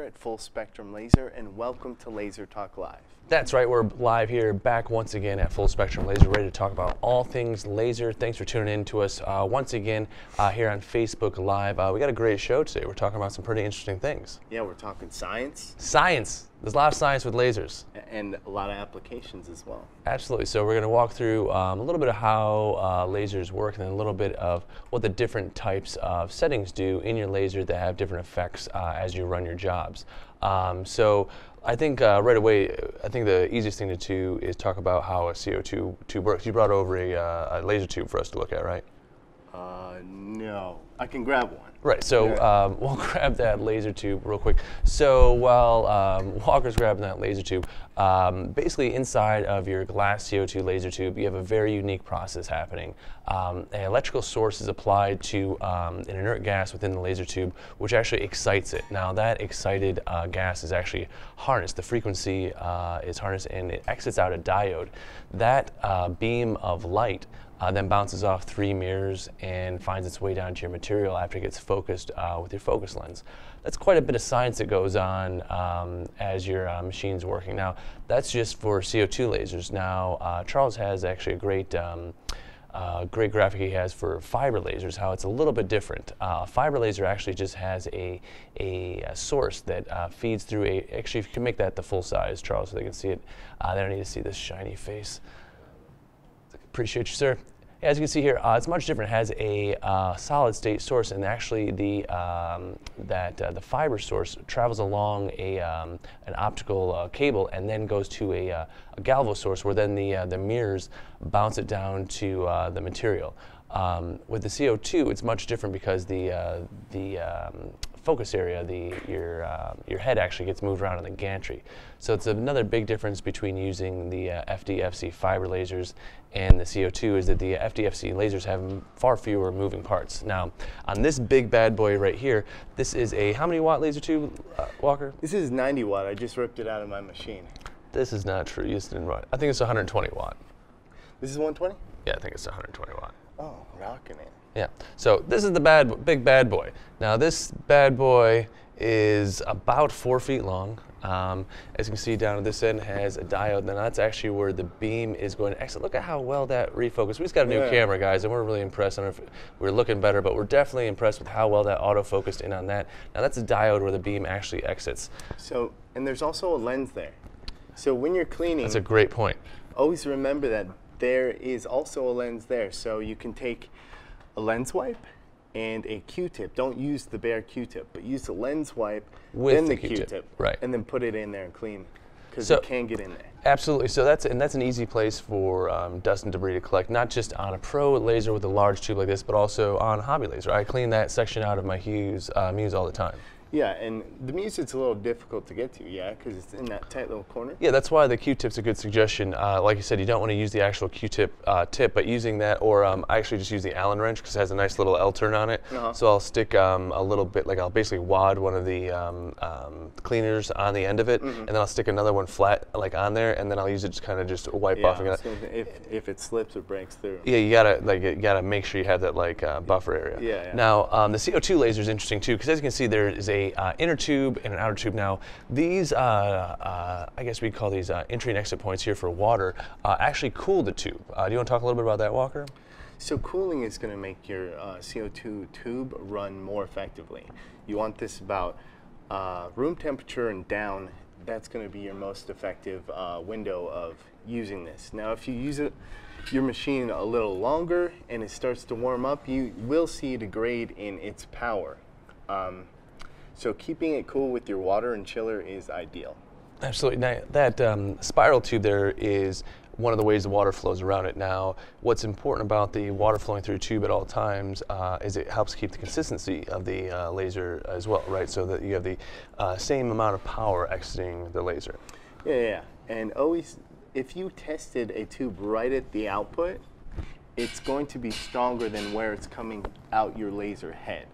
At Full Spectrum Laser, and welcome to Laser Talk Live. That's right, we're live here, back once again at Full Spectrum Laser, ready to talk about all things laser. Thanks for tuning in to us uh, once again uh, here on Facebook Live. Uh, we got a great show today. We're talking about some pretty interesting things. Yeah, we're talking science Science. There's a lot of science with lasers. and a lot of applications as well. Absolutely. So we're going to walk through um, a little bit of how uh, lasers work, and then a little bit of what the different types of settings do in your laser that have different effects uh, as you run your jobs. Um, so I think uh, right away, I think the easiest thing to do is talk about how a CO2 tube works. You brought over a, uh, a laser tube for us to look at, right? Uh, no, I can grab one. Right, so Yeah. um, we'll grab that laser tube real quick. So while um, Walker's grabbing that laser tube, um, basically inside of your glass CO2 laser tube, you have a very unique process happening. Um, an electrical source is applied to um, an inert gas within the laser tube, which actually excites it. Now that excited uh, gas is actually harnessed. The frequency uh, is harnessed and it exits out a diode. That uh, beam of light uh, then bounces off three mirrors and finds its way down to your material after it gets focused uh, with your focus lens. That's quite a bit of science that goes on um, as your uh, machine's working. Now, that's just for CO2 lasers. Now, uh, Charles has actually a great um, uh, great graphic he has for fiber lasers, how it's a little bit different. Uh, fiber laser actually just has a, a, a source that uh, feeds through a, actually if you can make that the full size, Charles, so they can see it. Uh, they don't need to see this shiny face. Appreciate you, sir. As you can see here, uh, it's much different. It has a uh, solid state source, and actually the um, that uh, the fiber source travels along a um, an optical uh, cable and then goes to a, uh, a galvo source, where then the uh, the mirrors bounce it down to the material. Um, with the CO2, it's much different because the the um, focus area, the your uh, your head actually gets moved around in the gantry. So it's another big difference between using the uh, FDFC fiber lasers and the CO2 is that the FDFC lasers have far fewer moving parts. Now, on this big bad boy right here, this is a how many watt laser tube, uh, Walker? This is 90 watt. I just ripped it out of my machine. This is not true. You just didn't write. I think it's 120 watt. This is 120? Yeah, I think it's 120 watt. Oh, rocking it. Yeah. So this is the bad, big bad boy. Now this bad boy is about four feet long. Um, as you can see down at this end, has a diode. Now that's actually where the beam is going to exit. Look at how well that refocused. We just got a new Yeah. camera, guys, and we're really impressed. I don't know if we're looking better, but we're definitely impressed with how well that auto focused in on that. Now that's a diode where the beam actually exits. So, and there's also a lens there. So when you're cleaning, That's a great point. always remember that there is also a lens there. So you can take a lens wipe and a Q-tip. Don't use the bare Q-tip, but use the lens wipe, With then the the, Q-tip, Q-tip, right. and then put it in there and clean, because So- it can get in there. Absolutely. So that's and that's an easy place for um, dust and debris to collect, not just on a pro laser with a large tube like this, but also on a hobby laser. I clean that section out of my Hughes uh, Muse all the time. Yeah, and the Muse's a little difficult to get to, yeah, because it's in that tight little corner. Yeah, that's why the Q-tip's a good suggestion. Uh, like you said, you don't want to use the actual Q-tip uh, tip, but using that, or um, I actually just use the Allen wrench because it has a nice little L turn on it. Uh-huh. So I'll stick um, a little bit, like I'll basically wad one of the um, um, cleaners on the end of it, Mm-hmm. and then I'll stick another one flat, like on there, and then I'll use it to kind of just wipe Yeah, off. I and gonna if, if it slips or breaks through. Yeah, you gotta like you gotta make sure you have that like uh, buffer area. Yeah, yeah. Now um, the CO2 laser is interesting too because as you can see there is a uh, inner tube and an outer tube. Now these uh, uh, I guess we call these uh, entry and exit points here for water actually cool the tube. Do you want to talk a little bit about that, Walker? So cooling is going to make your uh, CO2 tube run more effectively. You want this about room temperature and down. That's going to be your most effective uh, window of using this. Now, if you use it, your machine a little longer and it starts to warm up, you will see a degrade in its power. Um, so keeping it cool with your water and chiller is ideal. Absolutely. Now, that um, spiral tube there is one of the ways the water flows around it. Now, what's important about the water flowing through a tube at all times uh, is it helps keep the consistency of the uh, laser as well, right? So that you have the uh, same amount of power exiting the laser. Yeah, yeah, yeah. And always, if you tested a tube right at the output, it's going to be stronger than where it's coming out your laser head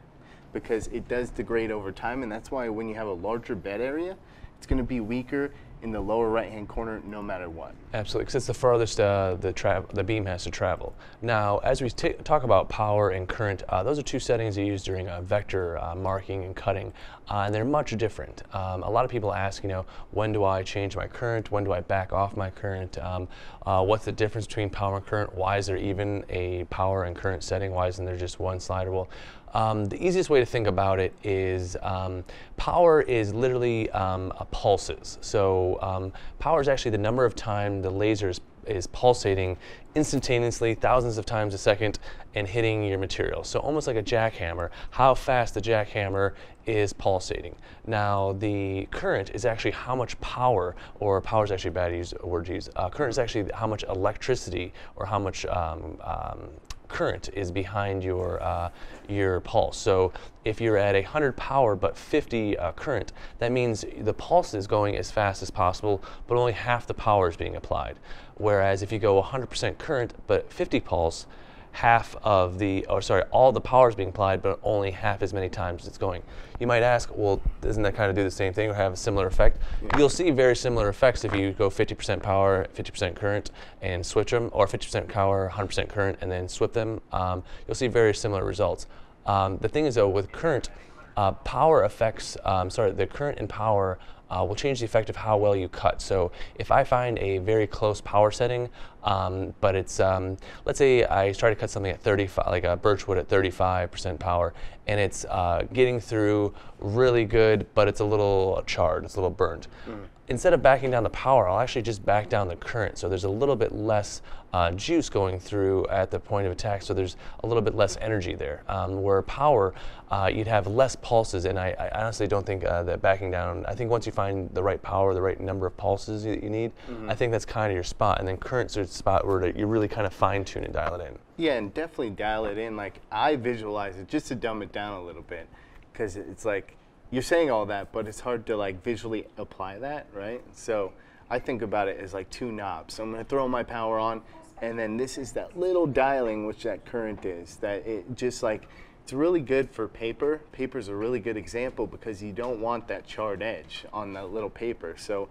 because it does degrade over time. And that's why when you have a larger bed area, it's going to be weaker in the lower right hand corner no matter what. Absolutely, because it's the farthest uh, the, the beam has to travel. Now, as we talk about power and current, uh, those are two settings you use during uh, vector uh, marking and cutting, uh, and they're much different. Um, a lot of people ask, you know, when do I change my current? When do I back off my current? Um, uh, what's the difference between power and current? Why is there even a power and current setting? Why isn't there just one slider? Well, um, the easiest way to think about it is um, power is literally um, pulses. So um, power is actually the number of times the laser is, is pulsating instantaneously, thousands of times a second, and hitting your material. So almost like a jackhammer, how fast the jackhammer is pulsating. Now the current is actually how much power, or power is actually bad word to use. Uh, current is actually how much electricity or how much um, um, current is behind your uh, your pulse. So if you're at 100 power but 50 uh, current, that means the pulse is going as fast as possible, but only half the power is being applied. Whereas if you go 100% current but 50 pulse, half of the, or sorry, all the power is being applied, but only half as many times it's going. You might ask, well, doesn't that kind of do the same thing or have a similar effect? Yeah. You'll see very similar effects if you go 50% power, 50% current, and switch them, or 50% power, 100% current, and then swip them. Um, you'll see very similar results. Um, the thing is, though, with current, uh, power affects, um, sorry, the current and power uh, will change the effect of how well you cut. So if I find a very close power setting, um, but it's, um, let's say I try to cut something at 35, like a birchwood at 35% power, and it's uh, getting through really good, but it's a little charred, it's a little burnt. Mm. Instead of backing down the power, I'll actually just back down the current. So there's a little bit less uh, juice going through at the point of attack, so there's a little bit less energy there. Um, where power, uh, you'd have less pulses, and I, I honestly don't think uh, that backing down. I think once you find the right power, the right number of pulses that you need, mm-hmm. I think that's kind of your spot. And then current's your spot where you really kind of fine tune and dial it in. Yeah, and definitely dial it in. Like I visualize it just to dumb it down a little bit, because it's like you're saying all that, but it's hard to like visually apply that, right? So I think about it as like two knobs. So I'm gonna throw my power on, and then this is that little dialing which that current is. That it just like it's really good for paper. Paper's a really good example because you don't want that charred edge on that little paper. So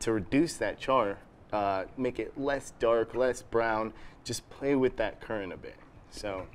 to reduce that char, uh, make it less dark, less brown, just play with that current a bit. So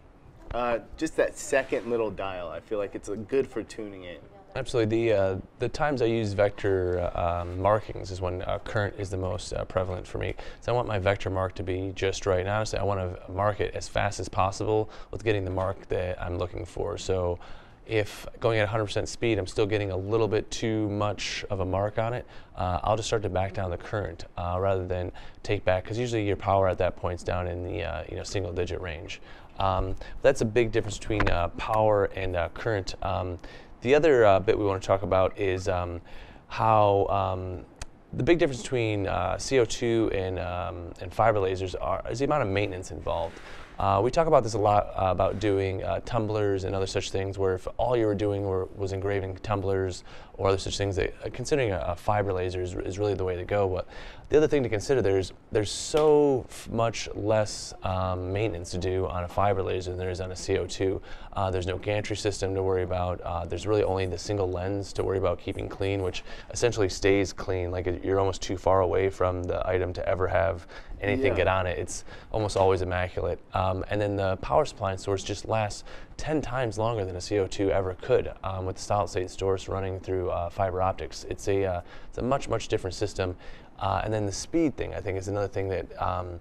uh, just that second little dial, I feel like it's good for tuning in. Absolutely. The, uh, the times I use vector uh, um, markings is when uh, current is the most uh, prevalent for me. So I want my vector mark to be just right. And honestly, I want to mark it as fast as possible with getting the mark that I'm looking for. So if going at 100% speed, I'm still getting a little bit too much of a mark on it, uh, I'll just start to back down the current uh, rather than take back, because usually your power at that point is down in the you know single digit range. Um, that's a big difference between power and current. Um, the other uh, bit we want to talk about is um, how um, the big difference between uh, CO2 and, um, and fiber lasers are, is the amount of maintenance involved. Uh, we talk about this a lot uh, about doing uh, tumblers and other such things where if all you were doing were, was engraving tumblers or other such things, that, uh, considering a, a, fiber laser is, is, really the way to go. But the other thing to consider, there's, there's so much less um, maintenance to do on a fiber laser than there is on a CO2. Uh, there's no gantry system to worry about. Uh, there's really only the single lens to worry about keeping clean, which essentially stays clean. Like you're almost too far away from the item to ever have anything yeah. get on it. It's almost always immaculate. Um, and then the power supply and source just lasts 10 times longer than a CO2 ever could um, with the solid state source running through uh, fiber optics. It's a, uh, it's a much, much different system. Uh, and then the speed thing, I think, is another thing that um,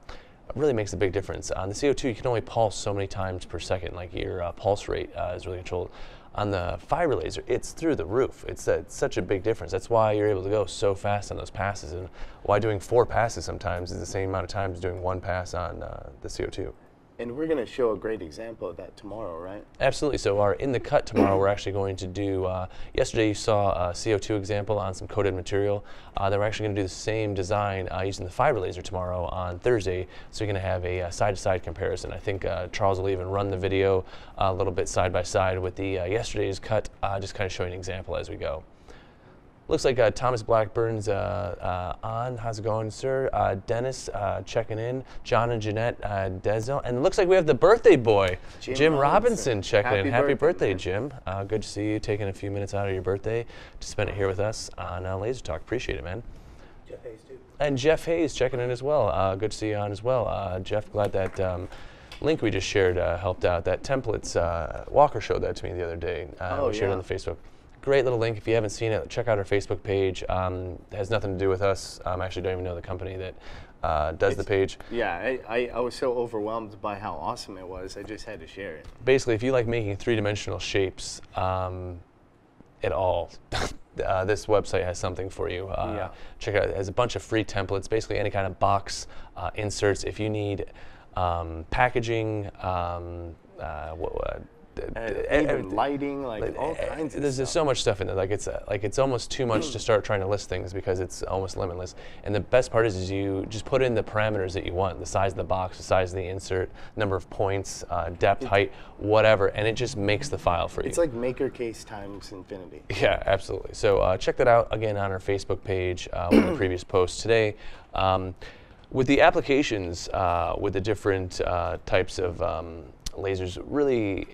really makes a big difference. On the CO2, you can only pulse so many times per second, like your uh, pulse rate uh, is really controlled. On the fiber laser, it's through the roof. It's, it's such a big difference. That's why you're able to go so fast on those passes, and why doing four passes sometimes is the same amount of time as doing one pass on uh, the CO2. And we're going to show a great example of that tomorrow, right? Absolutely. So, our in the cut tomorrow, we're actually going to do. Uh, yesterday, you saw a CO2 example on some coated material. Uh, then we're actually going to do the same design uh, using the fiber laser tomorrow on Thursday. So, you're going to have a side to side comparison. I think uh, Charles will even run the video a little bit side by side with the uh, yesterday's cut, uh, just kind of showing an example as we go. Looks like uh, Thomas Blackburn's uh, uh, on. How's it going, sir? Uh, Dennis uh, checking in. John and Jeanette uh, Dezel. And it looks like we have the birthday boy, Jim, Jim Robinson, Robinson, checking Happy in. Happy birthday, birthday Jim. good to see you taking a few minutes out of your birthday to spend it here with us on Laser Talk. Appreciate it, man. Jeff Hayes too. And Jeff Hayes checking in as well. Uh, good to see you on as well. Uh, Jeff, glad that um, link we just shared uh, helped out. That templates, uh, Walker showed that to me the other day. Uh, Oh, we shared it yeah. on the Facebook. Great little link. If you haven't seen it, check out our Facebook page. Um, it has nothing to do with us. Um, I actually don't even know the company that uh, does the page. Yeah, I, I, I was so overwhelmed by how awesome it was. I just had to share it. basically, if you like making three-dimensional shapes um, at all, uh, this website has something for you. Uh, Yeah. Check it out. It has a bunch of free templates, basically any kind of box uh, inserts. If you need um, packaging, um, uh, what, d- d- even lighting, like like, all kinds of there's just so much stuff in there. Like it's uh, like it's almost too much to start trying to list things because it's almost limitless. And the best part is, is you just put in the parameters that you want: the size of the box, the size of the insert, number of points, uh, depth, height, whatever, and it just makes the file for you. It's like maker case times infinity. Yeah, absolutely. So uh, check that out again on our Facebook page, uh, one of the previous posts today. Um, with the applications, uh, with the different uh, types of um, lasers, really,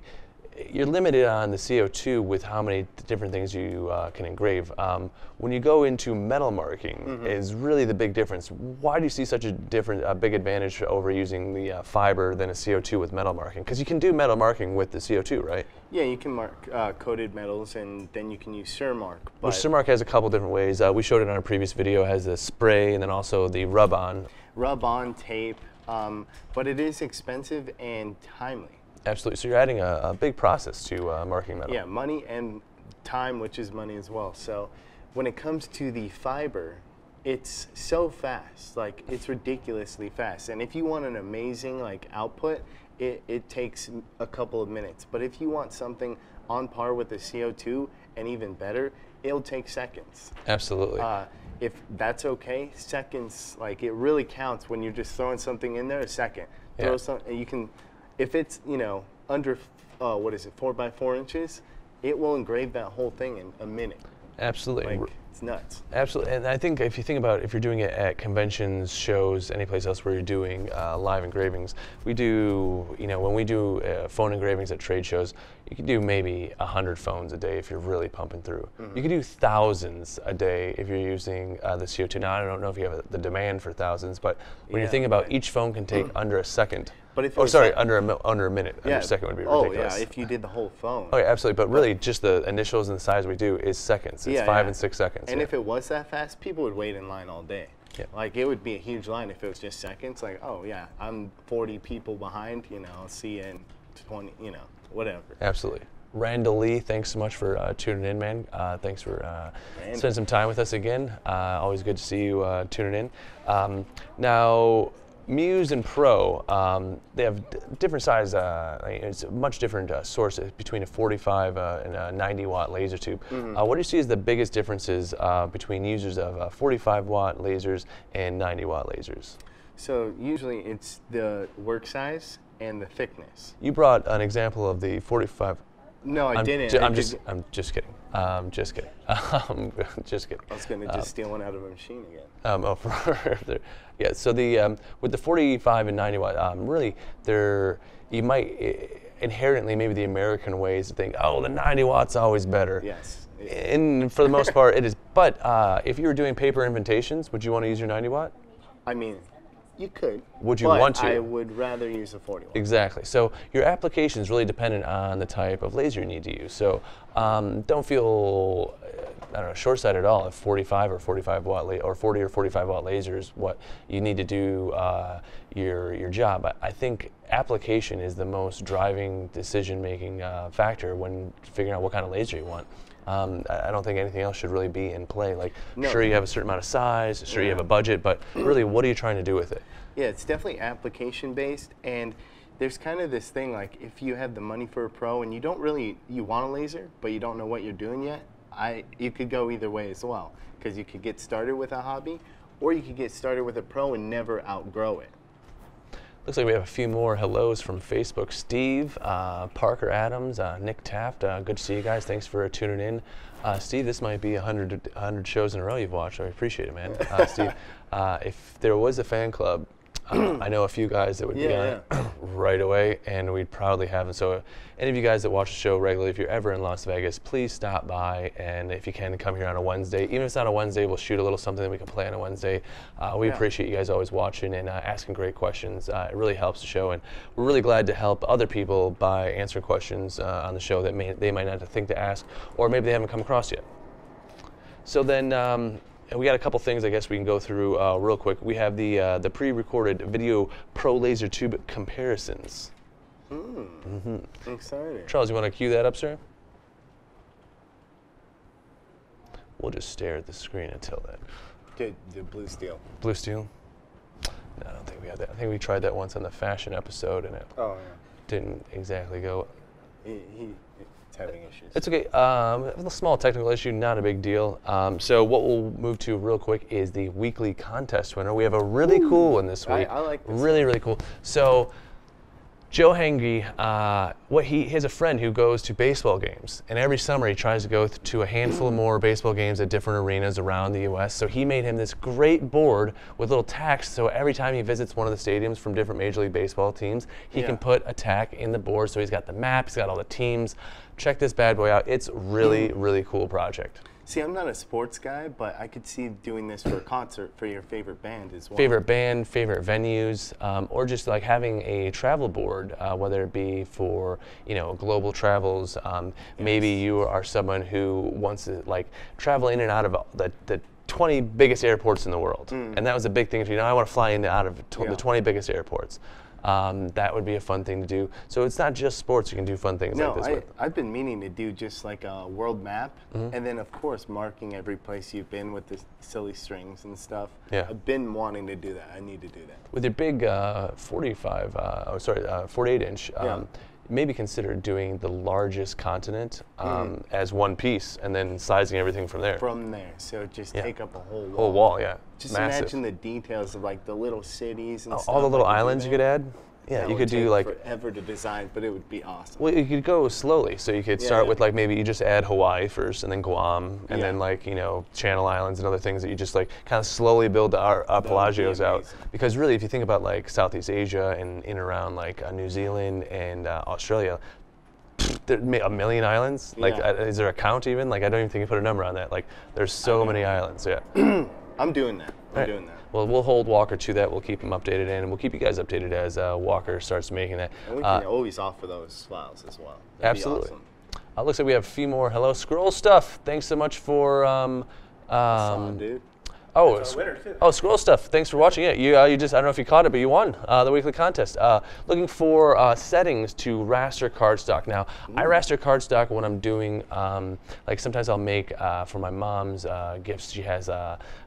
you're limited on the CO2 with how many different things you uh, can engrave. Um, when you go into metal marking, is really the big difference. Why do you see such a different, a big advantage over using the uh, fiber than a CO2 with metal marking? Because you can do metal marking with the CO2, right? Yeah, you can mark uh, coated metals, and then you can use Cermark. But Which Cermark has a couple different ways. Uh, we showed it on our previous video. It has the spray and then also the rub-on. rub-on tape, um, but it is expensive and timely. Absolutely. So you're adding a, a big process to uh, marking metal. Yeah, money and time, which is money as well. So when it comes to the fiber, it's so fast. Like it's ridiculously fast. And if you want an amazing like output, it, it takes a couple of minutes. But if you want something on par with the CO2 and even better, it'll take seconds. Absolutely. Uh, if that's okay, seconds like it really counts when you're just throwing something in there. A second, yeah. throw some. You can, if it's you know under, uh, what is it, four by four inches, it will engrave that whole thing in a minute. Absolutely. Like it's nuts. Absolutely, and I think if you think about if you're doing it at conventions, shows, any place else where you're doing uh, live engravings, we do, you know, when we do uh, phone engravings at trade shows, you can do maybe hundred phones a day if you're really pumping through. Mm-hmm. You can do thousands a day if you're using uh, the CO2. Now I don't know if you have the demand for thousands, but when Yeah, you're thinking about but- each phone can take under a second. But if oh, sorry, like- under a under a minute. Under a second would be oh ridiculous. yeah, if you did the whole phone. Oh, yeah, absolutely. But really, just the initials and the size we do is seconds. It's Yeah, five yeah. and six seconds. And yeah. if it was that fast, people would wait in line all day. Yeah. Like it would be a huge line if it was just seconds. Like, oh yeah, I'm 40 people behind. You know, I'll see you in 20. You know, whatever. Absolutely. Randall Lee, thanks so much for uh, tuning in, man. Uh, thanks for uh, spending some time with us again. Uh, always good to see you uh, tuning in. Um, now, Muse and Pro, um, they have different size. Uh, it's a much different uh, sources between a 45 uh, and a 90 watt laser tube. Uh, what do you see as the biggest differences uh, between users of uh, 45 watt lasers and 90 watt lasers? So usually it's the work size and the thickness. You brought an example of the 45. No, I I'm didn't. I I'm did- just, I'm just kidding. Um, just kidding. Um, just kidding. I was gonna just steal one out of a machine again. Um, oh, for. Yeah. So the um, with the 45 and 90 watt, um, really, they're you might inherently maybe the American ways to think, oh, the 90 watts always better. Yes. And for the most part, it is. But uh, if you were doing paper inventations, would you want to use your 90 watt? I mean, you could. Would you want to? I would rather use a 40 watt. Exactly. So your application is really dependent on the type of laser you need to use. So um, don't feel uh, I don't know short-sighted at all if 45 or 45 watt la- or 40 or 45 watt laser is what you need to do uh, your your job. I, I think application is the most driving decision-making uh, factor when figuring out what kind of laser you want. Um, I don't think anything else should really be in play. Like, No. sure, you have a certain amount of size, sure, you have a budget, but really, what are you trying to do with it? Yeah, it's definitely application based, and there's kind of this thing like if you have the money for a pro and you don't really you want a laser, but you don't know what you're doing yet. I you could go either way as well because you could get started with a hobby, or you could get started with a pro and never outgrow it. Looks like we have a few more hellos from Facebook. Steve, uh, Parker Adams, uh, Nick Taft. Uh, good to see you guys. Thanks for tuning in. Uh, Steve, this might be 100, 100 shows in a row you've watched. I appreciate it, man. Uh, Steve, uh, if there was a fan club uh, I know a few guys that would be Yeah, on it right away, and we'd proudly have them. So, any of you guys that watch the show regularly, if you're ever in Las Vegas, please stop by, and if you can, come here on a Wednesday. Even if it's not a Wednesday, we'll shoot a little something that we can play on a Wednesday. Uh, we Yeah. appreciate you guys always watching and uh, asking great questions. Uh, it really helps the show, and we're really glad to help other people by answering questions uh, on the show that may, they might not think to ask, or maybe they haven't come across yet. So then um, we got a couple things I guess we can go through uh, real quick. We have the uh, the pre-recorded video pro laser tube comparisons. Hmm. Exciting. Charles, you want to cue that up, sir? We'll just stare at the screen until then. Good, the blue steel. Blue steel? No, I don't think we had that. I think we tried that once on the fashion episode, and it Oh didn't exactly go. He, he having issues. It's okay. Um, a small technical issue, not a big deal. Um, so what we'll move to real quick is the weekly contest winner. We have a really cool one this I- week. I like this Really, really cool. So Joe Hengy, uh, what he, he has a friend who goes to baseball games, and every summer he tries to go to a handful more baseball games at different arenas around the U.S. So he made him this great board with little tacks. So every time he visits one of the stadiums from different Major League Baseball teams, he Yeah. can put a tack in the board. So he's got the map, he's got all the teams. Check this bad boy out. It's really, really cool project. See, I'm not a sports guy, but I could see doing this for a concert for your favorite band as well. favorite band, favorite venues, um, or just like having a travel board, uh, whether it be for you know global travels. Um, Maybe you are someone who wants to like travel in and out of the, the 20 biggest airports in the world, and that was a big thing. If you know, I want to fly in and out of tw- Mm. Yeah. the 20 biggest airports. Um, that would be a fun thing to do. So it's not just sports; you can do fun things No, like this I, with. I've been meaning to do just like a world map, Mm-hmm. and then of course marking every place you've been with the silly strings and stuff. Yeah. I've been wanting to do that. I need to do that. with your big uh, 45, uh, oh sorry, uh, 48 inch, um, Yeah. Maybe consider doing the largest continent um, Mm. as one piece and then sizing everything from there. From there, so just Yeah. take up a whole wall. Whole wall, yeah. Just Massive. imagine the details of like the little cities and Uh, stuff. all the little do islands you could add. Yeah, That you could do like. forever to design, but it would be awesome. Well, you could go slowly. So you could Yeah, start yeah. with like maybe you just add Hawaii first, and then Guam, and then like you know Channel Islands and other things that you just like kind of slowly build our would be out. Because really, if you think about like Southeast Asia and in around like uh, New Zealand and uh, Australia, there may a million islands. Like, Yeah. uh, is there a count even? Like, I don't even think you put a number on that. Like, there's so many islands. Yeah. I'm doing that. I'm Right. doing that. Well, we'll hold Walker to that. We'll keep him updated, and we'll keep you guys updated as uh, Walker starts making that. And we Uh, can always offer those files as well. That'd be Absolutely. awesome. Uh, looks like we have a few more. Hello, Scroll Stuff. Thanks so much for. Um, um, dude. Oh, That's sc- winner, too. oh, Scroll Stuff. Thanks for watching. it. you, uh, you just I don't know if you caught it, but you won uh, the weekly contest. Uh, looking for uh, settings to raster cardstock. Now, I raster cardstock when I'm doing um, like sometimes I'll make uh, for my mom's uh, gifts. She has uh,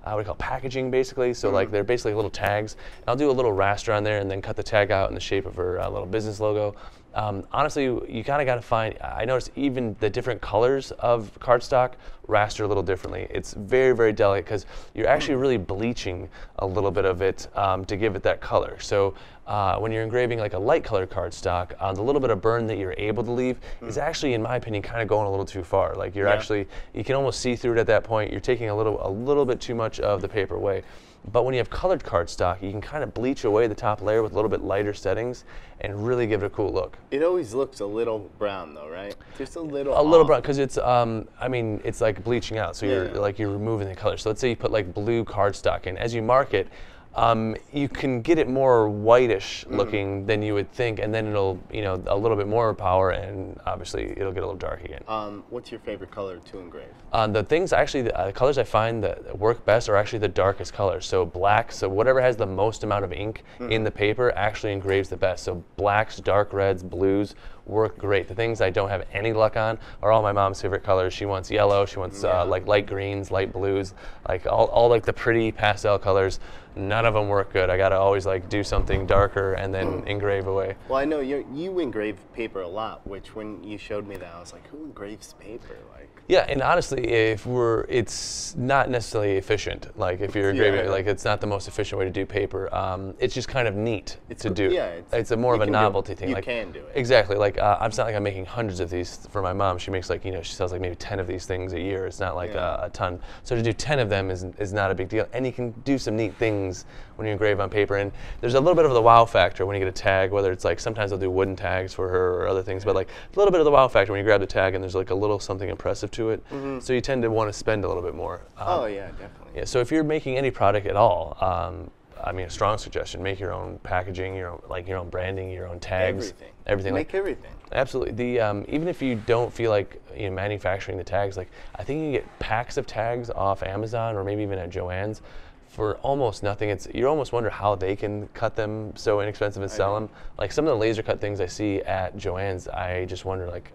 uh, what do you call it, packaging basically. So like they're basically little tags. I'll do a little raster on there and then cut the tag out in the shape of her uh, little business logo. Um, honestly, you kind of got to find. I noticed even the different colors of cardstock raster a little differently. It's very, very delicate because you're actually really bleaching a little bit of it um, to give it that color. So uh, when you're engraving like a light colored cardstock, uh, the little bit of burn that you're able to leave is actually, in my opinion, kind of going a little too far. Like you're Yeah. actually, you can almost see through it at that point. You're taking a little, a little bit too much of the paper away. But when you have colored cardstock, you can kind of bleach away the top layer with a little bit lighter settings and really give it a cool look. It always looks a little brown though, right? Just a little. A little brown because it's um I mean it's like bleaching out, so you're like you're removing the color. So let's say you put like blue cardstock in. As you mark it, um, you can get it more whitish Mm. looking than you would think, and then it'll you know a little bit more power, and obviously it'll get a little dark again. Um, what's your favorite color to engrave? Uh, the things actually, the uh, colors I find that work best are actually the darkest colors. So black, so whatever has the most amount of ink in the paper actually engraves the best. So blacks, dark reds, blues work great. The things I don't have any luck on are all my mom's favorite colors. She wants yellow, she wants Yeah. uh, like light greens, light blues, like all, all like the pretty pastel colors. None of them work good. I gotta always like do something darker and then engrave away. Well, I know you you engrave paper a lot, which when you showed me that, I was like, who engraves paper? Like, Yeah, and honestly, if we're, it's not necessarily efficient. Like if you're Yeah. engraving, like it's not the most efficient way to do paper. Um, it's just kind of neat It's to do. yeah, it's- it's a more of a can do novelty thing. You like, can do it. Exactly. Like uh, I'm not like I'm making hundreds of these for my mom. She makes like you know she sells like maybe 10 of these things a year. It's not like Yeah. a, a ton. So to do 10 of them is is not a big deal. And you can do some neat things when you engrave on paper. And there's a little bit of the wow factor when you get a tag. Whether it's like sometimes I'll do wooden tags for her or other things, but like a little bit of the wow factor when you grab the tag and there's like a little something impressive to it. So you tend to want to spend a little bit more. Um, Oh yeah, definitely. yeah, so if you're making any product at all, um, I mean, a strong suggestion: make your own packaging, your own, like your own branding, your own tags, Everything. everything. Make like, everything. absolutely. The um, even if you don't feel like you know, manufacturing the tags, like I think you can get packs of tags off Amazon or maybe even at Joann's for almost nothing. It's you almost wonder how they can cut them so inexpensive and sell know. them. Like some of the laser cut things I see at Joann's, I just wonder like.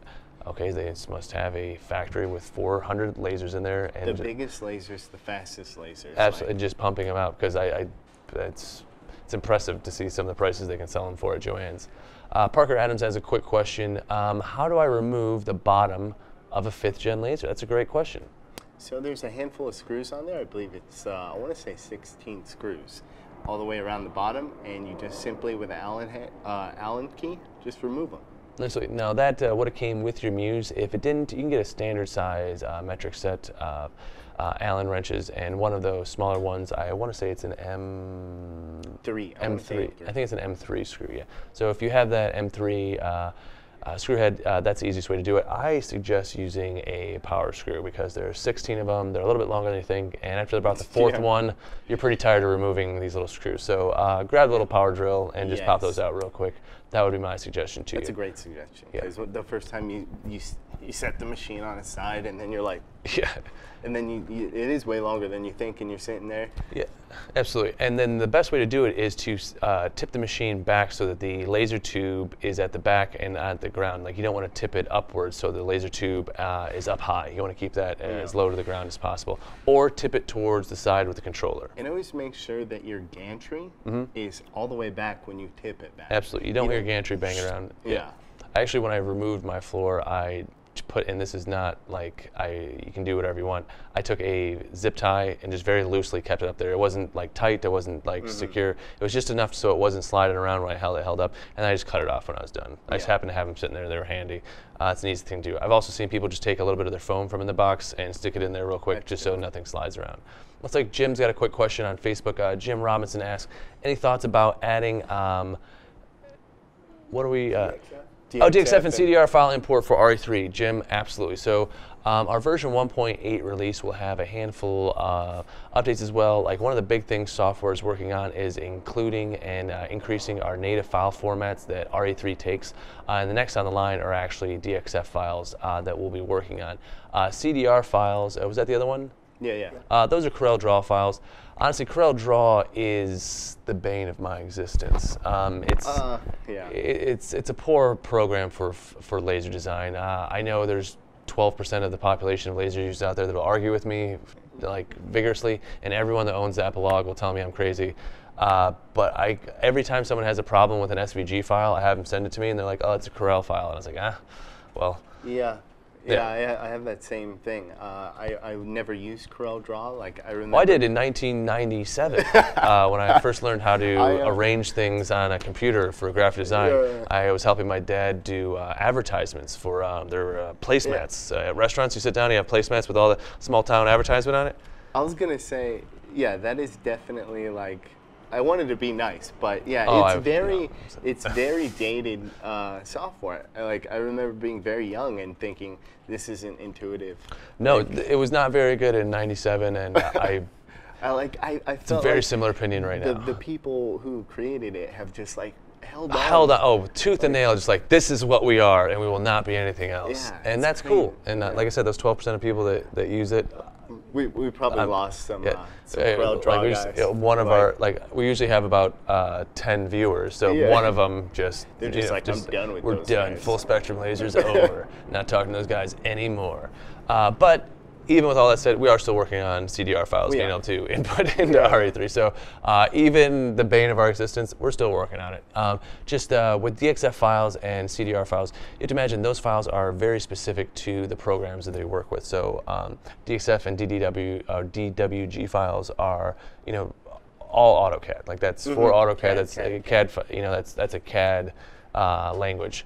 Okay, they must have a factory with 400 lasers in there, and The biggest lasers, the fastest lasers. Absolutely, like- just pumping them out because I, I, it's, it's impressive to see some of the prices they can sell them for at Joann's. Uh, Parker Adams has a quick question. Um, how do I remove the bottom of a fifth gen laser? That's a great question. So there's a handful of screws on there. I believe it's, uh, I want to say 16 screws all the way around the bottom, and you just simply with an Allen, uh, Allen key, just remove them. Absolutely. Now that uh, would have came with your Muse. If it didn't, you can get a standard size uh, metric set of uh, Allen wrenches, and one of those smaller ones. I want to say it's an M Three. Wanna M3. I think it's an M3 screw, yeah. So if you have that M3 uh, uh, screw head, uh, that's the easiest way to do it. I suggest using a power screw because there are 16 of them. They're a little bit longer than you think. And after about the fourth Yeah. one, you're pretty tired of removing these little screws. So uh, grab a little power drill and just pop those out real quick. That would be my suggestion to That's a great suggestion. Yeah. Because the first time you, you, you set the machine on its side, and then you're like, yeah. and then you, you, it is way longer than you think, and you're sitting there. Yeah, absolutely. And then the best way to do it is to uh, tip the machine back so that the laser tube is at the back and at the ground. Like you don't want to tip it upwards so the laser tube uh, is up high. You want to keep that as low to the ground as possible, or tip it towards the side with the controller. And always make sure that your gantry Mm-hmm. is all the way back when you tip it back. Absolutely, you don't You hear don't- gantry banging around. Yeah. Actually, when I removed my floor, I put, in this is not like I, you can do whatever you want. I took a zip tie and just very loosely kept it up there. It wasn't like tight, it wasn't like Mm-hmm. secure. It was just enough so it wasn't sliding around when I held it held up, and I just cut it off when I was done. I just happened to have them sitting there; they were handy. Uh, it's an easy thing to do. I've also seen people just take a little bit of their foam from in the box and stick it in there real quick, That's just so nothing slides around. Looks like Jim's got a quick question on Facebook. Uh, Jim Robinson asks, any thoughts about adding? Um, what are we? Uh, Oh, DXF and CDR file import for RE3. Jim, absolutely. So um, our version 1.8 release will have a handful uh, updates as well. Like one of the big things software is working on is including and uh, increasing our native file formats that RE3 takes. Uh, and the next on the line are actually DXF files uh, that we'll be working on. Uh, CDR files, uh, was that the other one? Yeah, yeah. Uh, those are Corel Draw files. Honestly, Corel Draw is the bane of my existence. Um, it's Uh, yeah. i- it's it's a poor program for for laser design. Uh, I know there's 12% of the population of laser users out there that will argue with me like vigorously, and everyone that owns Epilog will tell me I'm crazy. Uh, but I every time someone has a problem with an SVG file, I have them send it to me, and they're like, "Oh, it's a Corel file," and I was like, "Ah, well." Yeah. Yeah. Yeah, I, I have that same thing. Uh, I, I never used Corel Draw. Like I remember. Well, I did in 1997 uh, when I first learned how to I, uh, arrange things on a computer for graphic design. Yeah, yeah. I was helping my dad do uh, advertisements for um, their uh, placemats. Uh, at restaurants, you sit down, you have placemats with all the small town advertisement on it. I was gonna say, yeah, that is definitely like. I wanted to be nice, but yeah, Oh, it's I- very, no. it's very dated uh, software. I, Like I remember being very young and thinking this isn't intuitive. No, Like, it was not very good in 97, and I, I like I, I it's a very like similar opinion right the, now. the people who created it have just like held on. held on, oh, tooth and nail, just like this is what we are, and we will not be anything else. Yeah, and that's crazy. cool. And uh, Yeah. like I said, those 12% of people that, that use it, We, we probably Um, lost some, Yeah, uh, some Corel Draw like just- guys. you know, one of Like, our like we usually have about uh, ten viewers, so Yeah. one of them just They're just know, like, "I'm done with We're done. guys." Full spectrum lasers over. Not talking to those guys anymore. Uh, but even with all that said, we are still working on CDR files We being able to input into RE3. So uh, even the bane of our existence, we're still working on it. Um, just uh, with DXF files and CDR files, you have to imagine those files are very specific to the programs that they work with. So um, DXF and DDW, uh, DWG files are, you know, all AutoCAD. Like that's for AutoCAD. CAD, that's CAD. a CAD. fi- You know, that's that's a CAD uh, language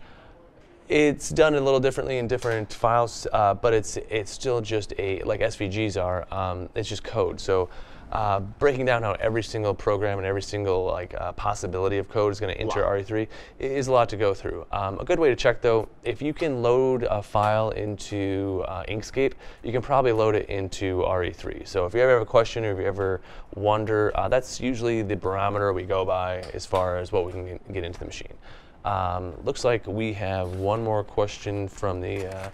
It's done a little differently in different files, uh, but it's it's still just a like SVGs are. Um, it's just code. So uh, breaking down how every single program and every single like uh, possibility of code is going to enter Wow. RE3 is a lot to go through. Um, a good way to check though, if you can load a file into uh, Inkscape, you can probably load it into RE3. So if you ever have a question or if you ever wonder, uh, that's usually the barometer we go by as far as what we can get- get into the machine. Um, looks like we have one more question from the uh,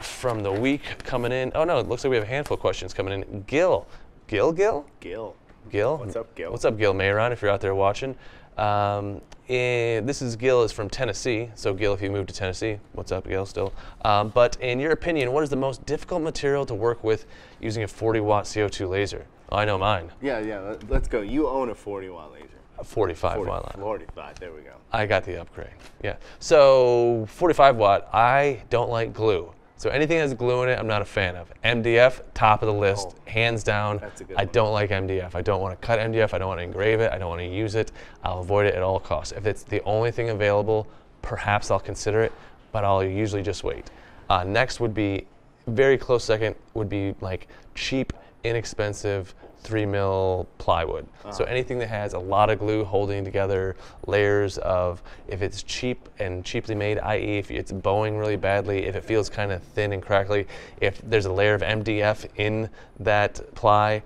from the week coming in. Oh no, it looks like we have a handful of questions coming in. Gil, Gil, Gil, Gil. Gil. What's up, Gil? What's up, Gil Mayron? If you're out there watching, um, and this is Gil is from Tennessee. So Gil, if you moved to Tennessee, what's up, Gil? Still. Um, but in your opinion, what is the most difficult material to work with using a 40 watt CO2 laser? Oh, I know mine. Yeah, yeah. Let's go. You own a 40 watt laser. A 45 40, watt line. 45. There we go. I got the upgrade. Yeah. So 45 watt. I don't like glue. So anything that has glue in it, I'm not a fan of. MDF, top of the list, Oh, hands down. that's a good I one. don't like MDF. I don't want to cut MDF. I don't want to engrave it. I don't want to use it. I'll avoid it at all costs. If it's the only thing available, perhaps I'll consider it, but I'll usually just wait. Uh, next would be very close second would be like cheap, inexpensive three mil plywood. So anything that has a lot of glue holding together layers of, if it's cheap and cheaply made, i.e., if it's bowing really badly, if it feels kind of thin and crackly, if there's a layer of MDF in that ply,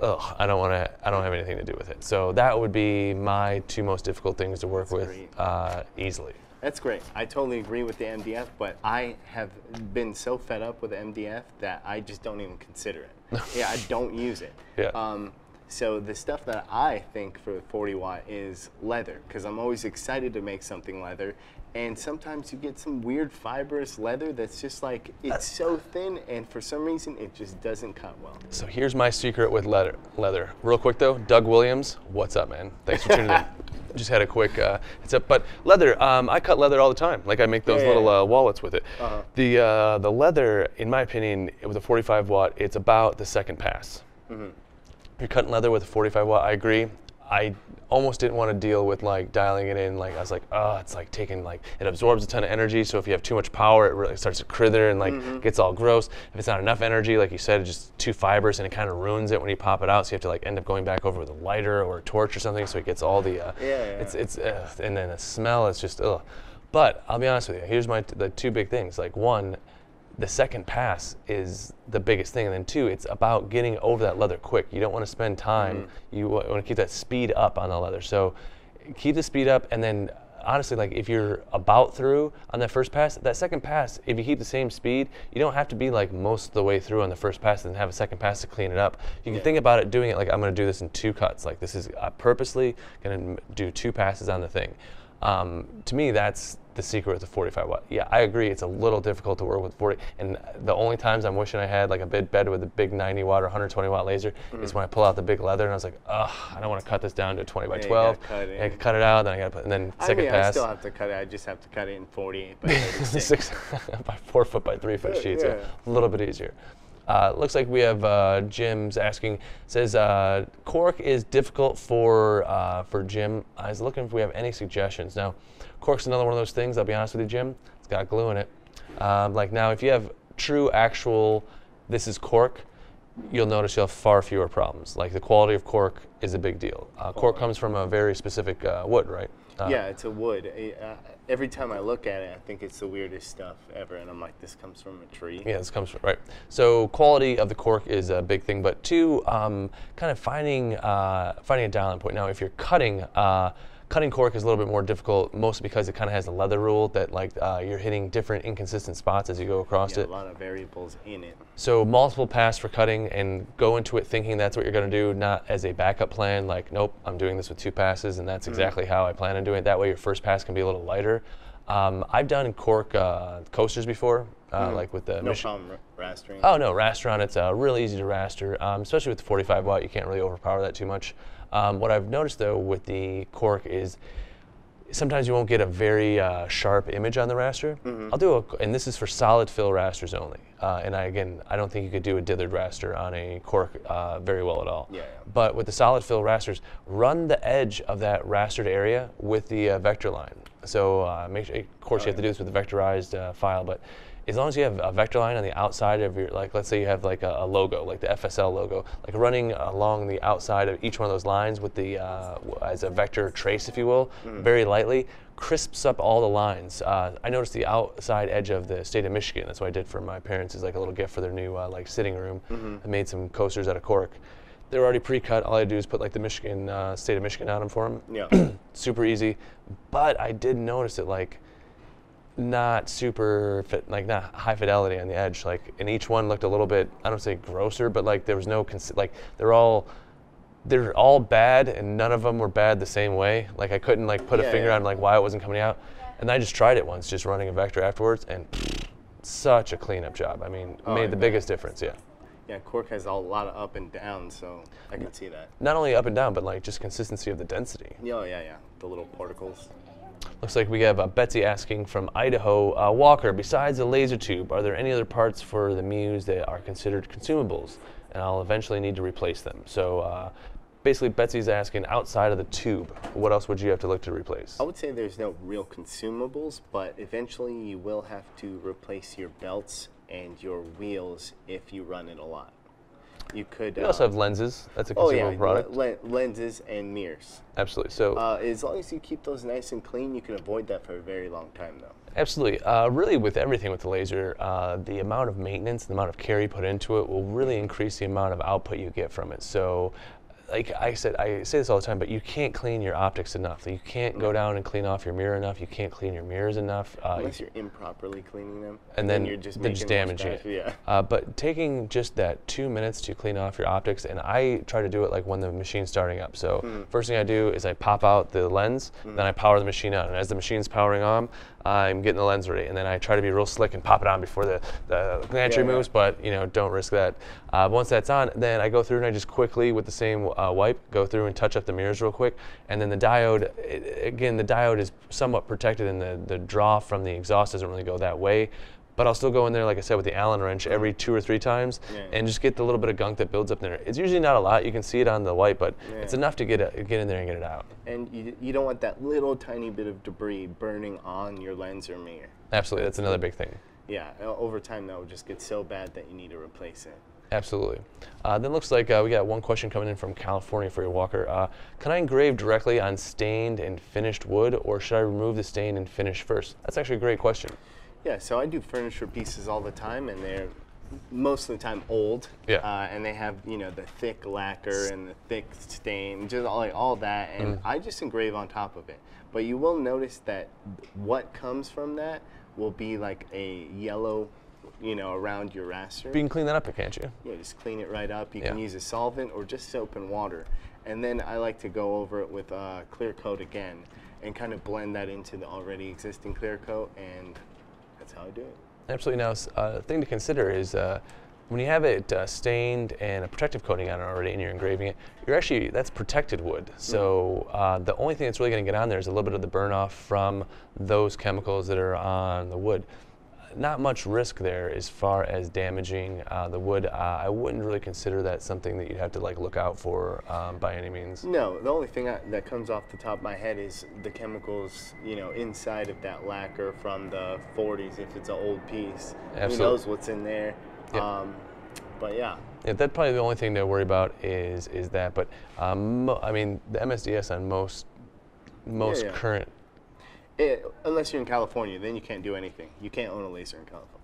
ugh, I don't want to. I don't have anything to do with it. So that would be my two most difficult things to work with uh, easily. That's great. I totally agree with the MDF, but I have been so fed up with MDF that I just don't even consider it. yeah, I don't use it. Yeah. Um, so the stuff that I think for 40 watt is leather, because I'm always excited to make something leather. And sometimes you get some weird fibrous leather that's just like it's so thin, and for some reason it just doesn't cut well. So here's my secret with leather. Leather. Real quick though, Doug Williams, what's up, man? Thanks for tuning in. Just had a quick uh, it's up, but leather. Um, I cut leather all the time. Like I make those Yeah, little yeah. uh, wallets with it. Uh-huh. The uh, the leather, in my opinion, with a 45 watt, it's about the second pass. Mm-hmm. If you're cutting leather with a 45 watt, I agree. I almost didn't want to deal with like dialing it in. Like I was like, oh, it's like taking like it absorbs a ton of energy. So if you have too much power, it really starts to crither and like Mm-hmm. gets all gross. If it's not enough energy, like you said, it's just too fibrous and it kind of ruins it when you pop it out. So you have to like end up going back over with a lighter or a torch or something. So it gets all the uh, Yeah, yeah. it's it's uh, and then the smell is just ugh. But I'll be honest with you. Here's my the two big things. Like one, the second pass is the biggest thing, and then two, it's about getting over that leather quick. You don't want to spend time. You want to keep that speed up on the leather. So keep the speed up, and then honestly, like if you're about through on that first pass, that second pass, if you keep the same speed, you don't have to be like most of the way through on the first pass and have a second pass to clean it up. You can Yeah. think about it doing it like I'm going to do this in two cuts. Like this is uh, purposely going to do two passes on the thing. Um, to me, that's the secret with the 45 watt. Yeah, I agree. It's a little difficult to work with 40. And the only times I'm wishing I had like a bed bed with a big 90 watt or 120 watt laser is when I pull out the big leather and I was like, ugh, I don't want to cut this down to a 20 by 12. gotta cut And I could cut it out, then I got to put, and then I second mean, I still have to cut it. I just have to cut it in 48 by six by four foot by three foot Yeah, sheets. Yeah. yeah. a little bit easier. Uh, looks like we have uh, Jim's asking says uh, cork is difficult for uh, for Jim. I was looking if we have any suggestions. Now, cork's another one of those things. I'll be honest with you, Jim. It's got glue in it. Um, like now, if you have true actual, this is cork. You'll notice you'll have far fewer problems. Like the quality of cork is a big deal. Uh, cork comes from a very specific uh, wood, right? Uh, yeah, it's a wood. I- uh, every time I look at it, I think it's the weirdest stuff ever, and I'm like, this comes from a tree. Yeah, this comes from right. So quality of the cork is a big thing, but two, um, kind of finding uh, finding a dialing point. Now, if you're cutting, uh, cutting cork is a little bit more difficult, mostly because it kind of has a leather rule that like uh, you're hitting different inconsistent spots as you go across Yeah, it. a lot of variables in it. So multiple pass for cutting and go into it thinking that's what you're going to do, not as a backup plan. Like, nope, I'm doing this with two passes, and that's exactly how I plan on doing it. That way, your first pass can be a little lighter. Um, I've done cork uh, coasters before, uh, like with the. No Mich- problem ra- rastering. Oh no, raster on it's uh, really easy to raster, um, especially with the 45 watt. You can't really overpower that too much. Um, what I've noticed though with the cork is sometimes you won't get a very uh, sharp image on the raster. I'll do a, and this is for solid fill rasters only. Uh, and I, again, I don't think you could do a dithered raster on a cork uh, very well at all. Yeah, yeah. But with the solid fill rasters, run the edge of that rastered area with the uh, vector line. So uh, make sure, of course, you have to do this with the vectorized uh, file, but as long as you have a vector line on the outside of your, like, let's say you have like a, a logo, like the FSL logo, like running along the outside of each one of those lines with the, uh, as a vector trace, if you will, very lightly, crisps up all the lines. Uh, I noticed the outside edge of the state of Michigan. That's what I did for my parents. Is like a little gift for their new uh, like sitting room. I made some coasters out of cork. They're already pre-cut. All I do is put like the Michigan uh, state of Michigan on them for them Yeah. super easy. But I did notice it like not super fit, like not high fidelity on the edge. Like, and each one looked a little bit I don't say grosser, but like there was no like they're all they're all bad, and none of them were bad the same way. Like I couldn't like put a finger yeah. on like why it wasn't coming out. And I just tried it once, just running a vector afterwards, and such a cleanup job. I mean, Oh, I made the bet. biggest difference. Yeah. Yeah, cork has a lot of up and down, so I can see that. Not only up and down, but like just consistency of the density. Yeah, oh, yeah, yeah. The little particles. Looks like we have uh, Betsy asking from Idaho, uh, Walker, besides the laser tube, are there any other parts for the Muse that are considered consumables? And I'll eventually need to replace them. So uh, basically, Betsy's asking outside of the tube, what else would you have to look to replace? I would say there's no real consumables, but eventually you will have to replace your belts and your wheels if you run it a lot. You could. We also uh, have lenses. That's a oh consumable yeah, product. le- lenses and mirrors. Absolutely. So Uh, as long as you keep those nice and clean, you can avoid that for a very long time, though. Absolutely. Uh, really, with everything with the laser, uh, the amount of maintenance, the amount of care you put into it will really increase the amount of output you get from it. So, like I said, I say this all the time, but you can't clean your optics enough. You can't go down and clean off your mirror enough. You can't clean your mirrors enough. Uh, Unless you're improperly cleaning them, and then you're just they're just damaging it. Yeah. Uh, but taking just that two minutes to clean off your optics, and I try to do it like when the machine's starting up. So Hmm. first thing I do is I pop out the lens, then I power the machine on, and as the machine's powering on, I'm getting the lens ready, and then I try to be real slick and pop it on before the the gantry Yeah, yeah. moves. But you know, don't risk that. Uh, once that's on, then I go through and I just quickly with the same uh, wipe go through and touch up the mirrors real quick, and then the diode. i again, the diode is somewhat protected, and the the draw from the exhaust doesn't really go that way. But I'll still go in there, like I said, with the Allen wrench every two or three times, Yeah. and just get the little bit of gunk that builds up there. It's usually not a lot. You can see it on the white, but it's enough to get it, get in there and get it out. And you, you don't want that little tiny bit of debris burning on your lens or mirror. Absolutely, that's another big thing. Yeah, over time that will just get so bad that you need to replace it. Absolutely. Uh, then looks like uh, we got one question coming in from California for you, Walker. Uh, can I engrave directly on stained and finished wood, or should I remove the stain and finish first? That's actually a great question. Yeah, so I do furniture pieces all the time, and they're most of the time old. Yeah. Uh, and they have you know the thick lacquer and the thick stain, just all, like all that, and I just engrave on top of it. But you will notice that what comes from that will be like a yellow, you know, around your raster. You can clean that up, can't you? Yeah, just clean it right up. You can use a solvent or just soap and water. And then I like to go over it with uh, clear coat again and kind of blend that into the already existing clear coat, and that's how I do it. Absolutely. Now, s- uh, thing to consider is uh, when you have it uh, stained and a protective coating on it already, and you're engraving it, you're actually that's protected wood. So uh, the only thing that's really going to get on there is a little bit of the burn off from those chemicals that are on the wood. Not much risk there as far as damaging uh, the wood. Uh, I wouldn't really consider that something that you'd have to like look out for um, by any means. No, the only thing I, that comes off the top of my head is the chemicals, you know, inside of that lacquer from the 40s. If it's an old piece, Absolutely. who knows what's in there? Yep. Um, but yeah, Yeah, that's probably the only thing to worry about is is that. But um, mo- I mean, the MSDS on most most yeah. current it, unless you're in California, then you can't do anything. You can't own a laser in California.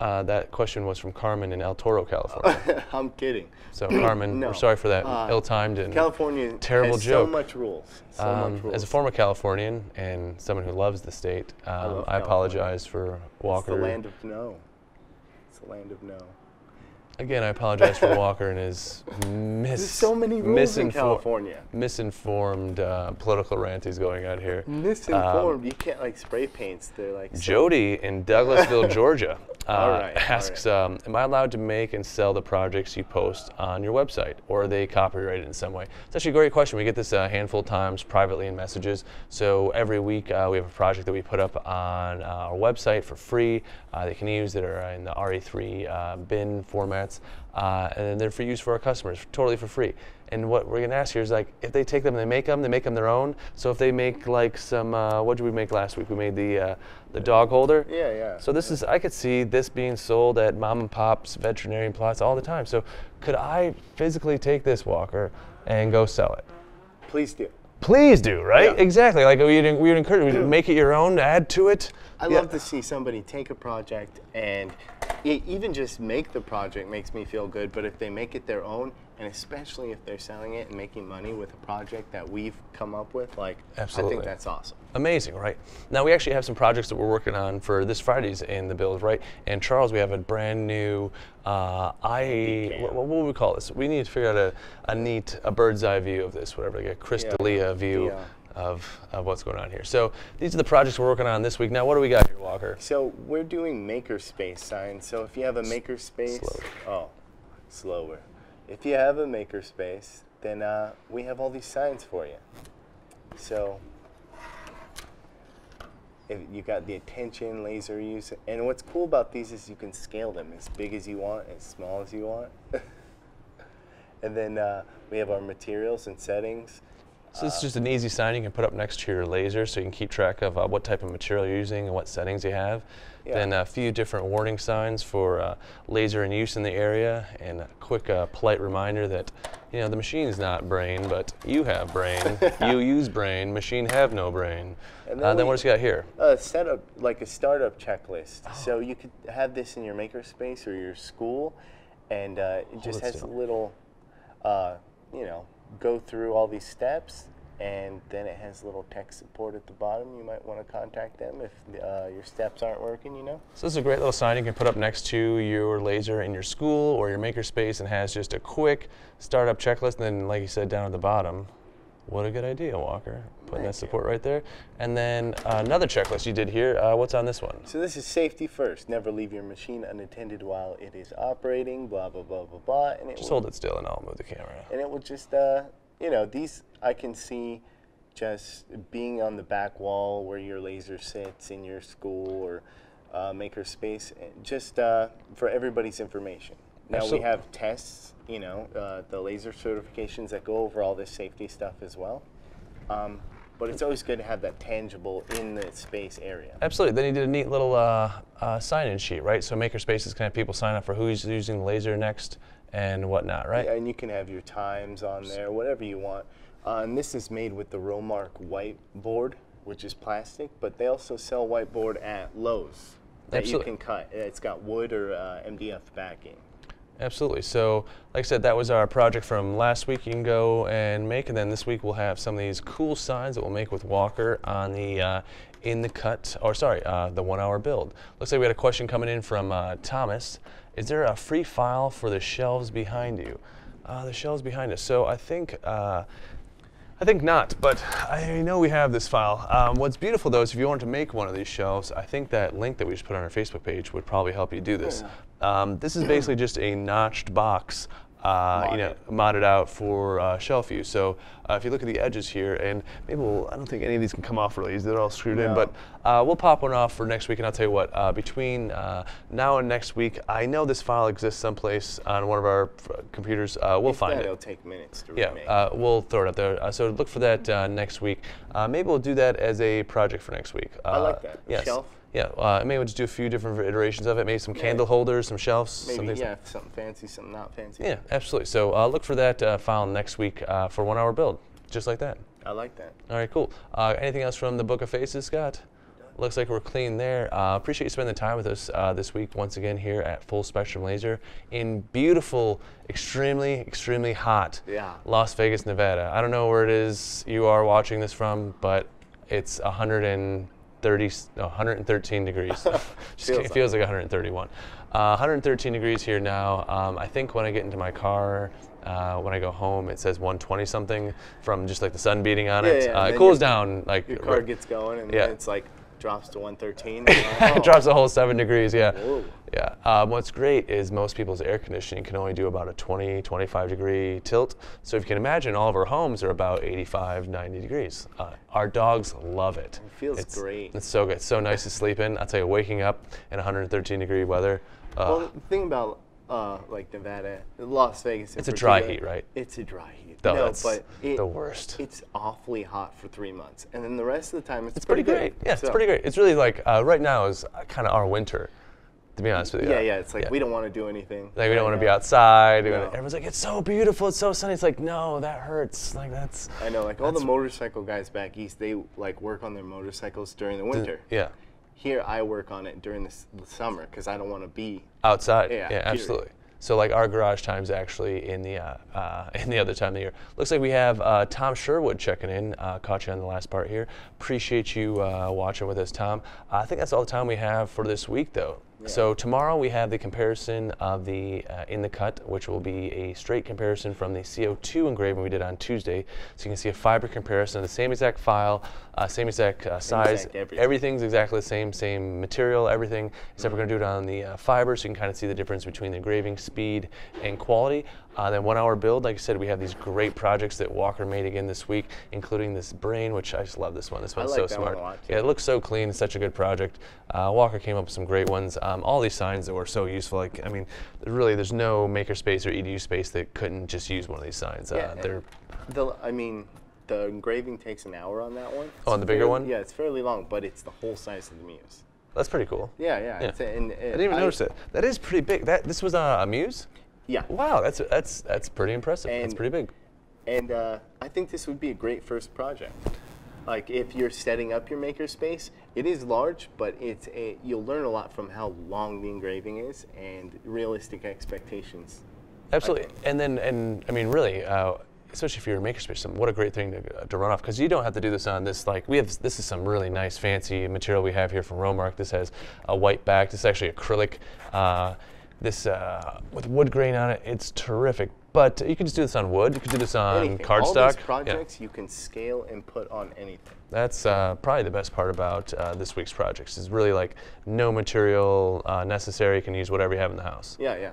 Uh, that question was from Carmen in El Toro, California. I'm kidding. so Carmen, No. we're sorry for that Uh, ill-timed and California terrible joke. so much rules. So um, much rules. as a former Californian and someone who loves the state, um, love I, apologize for it's the land of no. It's the land of no. Again, I apologize for Walker and his mis- There's so many rules in California. misinformed uh, political rant he's going on here. Misinformed. you can't like spray paints. They're like so- Jody in Douglasville, Georgia. uh, All right, all asks, um, "Am I allowed to make and sell the projects you post on your website, or are they copyrighted in some way?" It's actually a great question. We get this a handful of times privately in messages. So every week uh, we have a project that we put up on uh, our website for free. Uh, they can use that are in the RE3 uh, bin formats, uh, and they're for use for our customers, totally for free. And what we're gonna ask here is like, if they take them and they make them, they make them their own. So if they make like some, uh, what did we make last week? We made the uh, the dog holder. Yeah, yeah. So this is, I could see this being sold at mom and pop's veterinarian plots all the time. So could I physically take this walker and go sell it? Please do. Please do, right? Yeah. Exactly. Like we'd, we'd encourage you to make it your own, add to it. I Yeah. love to see somebody take a project and e- even just make the project makes me feel good. But if they make it their own, and especially if they're selling it and making money with a project that we've come up with, like I think that's awesome. Amazing, right? Now we actually have some projects that we're working on for this Friday's in the build, right? And Charles, we have a brand new uh, I what, what would we call this? We need to figure out a, a neat a bird's eye view of this, whatever, like a Crystalia view Yeah. of, of what's going on here. So these are the projects we're working on this week. Now what do we got here, Walker? So we're doing makerspace signs. So if you have a makerspace, Slower. oh, slower. If you have a makerspace, then uh, we have all these signs for you. So if you got the attention, laser use, and what's cool about these is you can scale them as big as you want, as small as you want. and then uh, we have our materials and settings. So this is just an easy sign you can put up next to your laser so you can keep track of uh, what type of material you're using and what settings you have. Yeah. Then a few different warning signs for uh, laser in use in the area and a quick uh, polite reminder that you know the machine's not brain but you have brain. you use brain, machine have no brain. And uh, then then we- what else you got here? a setup like a startup checklist. Oh. So you could have this in your makerspace or your school, and uh, it just has a little, uh, you know, go through all these steps, and then it has a little tech support at the bottom. You might want to contact them if uh, your steps aren't working. You know. So this is a great little sign you can put up next to your laser in your school or your makerspace and has just a quick startup checklist. And then, like you said, down at the bottom, what a good idea, Walker. Putting that Thank you. support right there. And then uh, another checklist you did here. Uh, what's on this one? So this is safety first. Never leave your machine unattended while it is operating. Blah blah blah blah blah. And it Just will hold it still and I'll move the camera. and it will just uh, you know these i can see just being on the back wall where your laser sits in your school or uh, maker space just uh, for everybody's information now Absolutely. we have tests you know uh, the laser certifications that go over all this safety stuff as well um, but it's always good to have that tangible in the space area Absolutely. Then you did a neat little uh, uh, sign-in sheet, right? So makerspaces can have people sign up for who's using the laser next and whatnot, right? Yeah, and you can have your times on there, whatever you want. Uh, and this is made with the Rowmark whiteboard, which is plastic, but they also sell whiteboard at Lowe's that Absolutely. you can cut. It's got wood or uh, MDF backing. Absolutely. So, like I said, that was our project from last week. You can go and make, and then this week we'll have some of these cool signs that we'll make with Walker on the uh, in the cut, or sorry, uh, the one-hour build. Looks like we had a question coming in from uh, Thomas. Is there a free file for the shelves behind you? Uh, the shelves behind us. So I think. Uh, I think not, but I know we have this file. Um, what's beautiful though is if you wanted to make one of these shelves, I think that link that we just put on our Facebook page would probably help you do this. Um, this is basically just a notched box, uh, you know, modded out for uh, shelf use. So uh, if you look at the edges here, and maybe we'll, I don't think any of these can come off really easy. They're all screwed in, but uh, we'll pop one off for next week. And I'll tell you what, uh, between uh, now and next week, I know this file exists someplace on one of our computers. Uh, we'll If find that, it. It'll take minutes to Yeah, remake. uh, we'll throw it out there. Uh, so look for that uh, next week. Uh, maybe we'll do that as a project for next week. Uh, I like that. Yes. shelf? Yeah, uh, may we'll just do a few different iterations of it. Maybe some candle holders, some shelves. Maybe, some yeah, like. something fancy, something not fancy. Yeah, absolutely. So uh, look for that uh, file next week uh, for one hour build, just like that. I like that. All right, cool. Uh, anything else from the Book of Faces, Scott? looks like we're clean there. Uh, appreciate you spending the time with us uh, this week once again here at Full Spectrum Laser in beautiful, extremely, extremely hot yeah. Las Vegas, Nevada. I don't know where it is you are watching this from, but it's 100 and 30, no, 113 degrees. feels it feels like 131. Uh, 113 degrees here now. Um, I think when I get into my car, uh, when I go home, it says 120 something from just like the sun beating on yeah, it. Yeah, uh, it cools down. Like your car gets going, and yeah. it's like drops to 113. it drops a whole seven degrees. Yeah. Whoa. Yeah. Um, what's great is most people's air conditioning can only do about a 20, 25 degree tilt. So if you can imagine, all of our homes are about 85, 90 degrees. Uh, our dogs love it. It feels it's, great. It's so good. It's so nice to sleep in. I'll tell you, waking up in 113 degree weather. Uh, Well, the thing about uh, like Nevada, Las Vegas. It's a dry heat, right? It's a dry heat. No, no, that's but it, the worst. It's awfully hot for three months, and then the rest of the time it's, it's pretty, good. great. Yeah, So- it's pretty great. It's really like uh, right now is kind of our winter, to be honest with you. Yeah, yeah. It's like Yeah. we don't want to do anything. Like we don't right want to be outside. No. Everyone's like, it's so beautiful, it's so sunny. It's like, no, that hurts. Like that's I know, like all the motorcycle guys back east, they like work on their motorcycles during the winter. yeah, Here, I work on it during the, s- the summer because I don't want to be. outside. Yeah, Yeah, absolutely. So like our garage time's actually in the uh, uh, in the other time of the year. Looks like we have uh, Tom Sherwood checking in. Uh, caught you on the last part here. Appreciate you uh, watching with us, Tom. I think that's all the time we have for this week, though. So tomorrow we have the comparison of the uh, in the cut, which will be a straight comparison from the CO2 engraving we did on Tuesday. So you can see a fiber comparison of the same exact file, uh, same exact uh, size, exact everything. everything's exactly the same, same material, everything, except we're going to do it on the uh, fiber so you can kind of see the difference between the engraving speed and quality. Uh, then one hour build, like I said, we have these great projects that Walker made again this week, including this brain, which I just love this one. This one's like so one smart. a lot, too. yeah, it looks so clean. It's such a good project. Uh, Walker came up with some great ones. Um, all these signs that were so useful. Like, I mean, really, there's no makerspace or edu space that couldn't just use one of these signs. Yeah, Uh, they're The, I mean, the engraving takes an hour on that one. Oh, on the bigger fairly- one? Yeah, it's fairly long, but it's the whole size of the muse. that's pretty cool. Yeah, yeah. Yeah. It's a, and, I didn't even notice it. That is pretty big. That this was uh, a Muse. Yeah. Wow, that's that's that's pretty impressive. that's And- pretty big. And uh, I think this would be a great first project. Like if you're setting up your makerspace, it is large, but it's a, you'll learn a lot from how long the engraving is and realistic expectations. Absolutely. And then, and I mean, really, uh, especially if you're a makerspace, some- what a great thing to, to run off because you don't have to do this on this. Like we have, this is some really nice, fancy material we have here from Rowmark. This has a white back. This is actually acrylic. Uh, this uh, with wood grain on it. It's terrific. But you can just do this on wood. You can do this on Anything. All cardstock. these Yeah. projects you can scale and put on anything. That's uh, probably the best part about uh, this week's projects. Is really like no material uh, necessary. You can use whatever you have in the house. Yeah, yeah.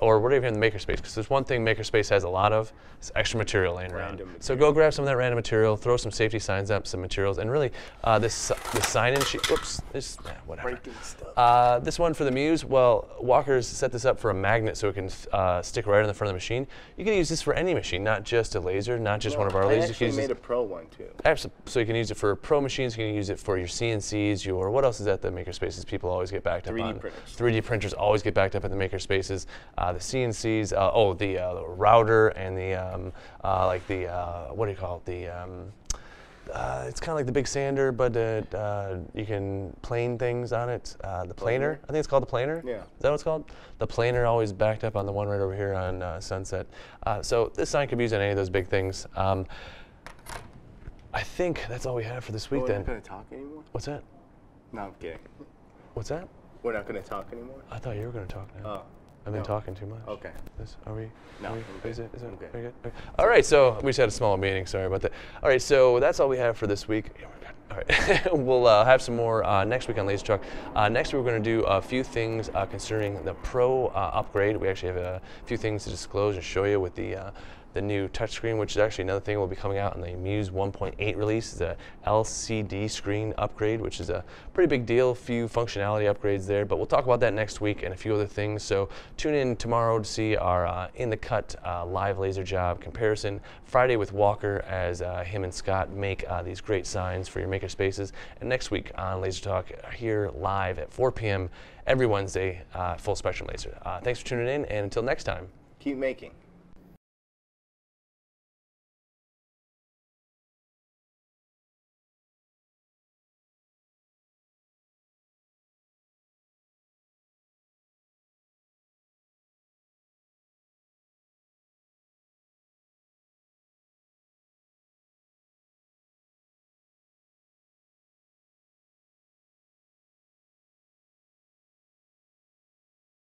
Or whatever in the makerspace, because there's one thing makerspace has a lot of, is extra material laying around. Random So go grab some of that random material, throw some safety signs up, some materials, and really uh, this the sign-in sheet. Whoops, this yeah, whatever. Breaking stuff. Uh, this one for the Muse, well, Walker's set this up for a magnet so it can uh, stick right in the front of the machine. You can use this for any machine, not just a laser, not just one of our I lasers. Actually use made a pro one too. Abso- So you can use it for pro machines. You can use it for your CNCs. Your what else is at the makerspaces? People always get backed up 3D on. printers. 3D printers always get backed up at the makerspaces. Uh, the CNCs. Uh, oh, the, uh, the router and the um, uh, like the uh, what do you call it? The um, uh, it's kind of like the big sander, but uh, uh, you can plane things on it. Uh, the planer? I think it's called the planer. Yeah. Is that what it's called? The planer always backed up on the one right over here on uh, Sunset. Uh, so this sign could be used on any of those big things. Um, I think that's all we have for this week We're then. not going to talk anymore? What's that? No, I'm kidding. What's that? We're not going to talk anymore? I thought you were going to talk now. Oh. I've been no. talking too much. Okay. Is, are we? No, are we-. Is it? Is it? I'm good. Very good. Okay. All right. So we just had a small meeting. Sorry about that. All right. So that's all we have for this week. All right. we'll uh, have some more uh, next week on Laser Talk. Uh, next week we're going to do a few things uh, concerning the Pro uh, upgrade. We actually have a few things to disclose and show you with the. Uh, the new touchscreen, which is actually another thing will be coming out in the Muse 1.8 release, is a LCD screen upgrade, which is a pretty big deal. A few functionality upgrades there, but we'll talk about that next week and a few other things. So tune in tomorrow to see our uh, in the cut uh, live laser job comparison. Friday with Walker as uh, him and Scott make uh, these great signs for your maker spaces, and next week on Laser Talk here live at 4 p.m. every Wednesday, uh, full spectrum laser. Uh, thanks for tuning in, and until next time. Keep making.